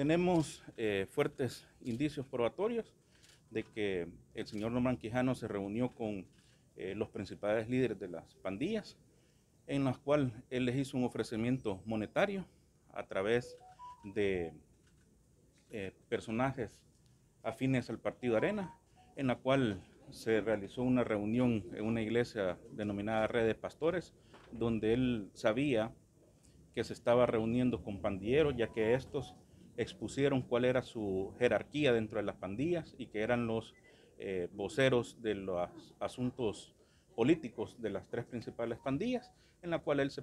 Tenemos eh, fuertes indicios probatorios de que el señor Norman Quijano se reunió con eh, los principales líderes de las pandillas, en las cuales él les hizo un ofrecimiento monetario a través de eh, personajes afines al partido Arena, en la cual se realizó una reunión en una iglesia denominada Red de Pastores, donde él sabía que se estaba reuniendo con pandilleros, ya que estos expusieron cuál era su jerarquía dentro de las pandillas y que eran los eh, voceros de los asuntos políticos de las tres principales pandillas, en la cual él se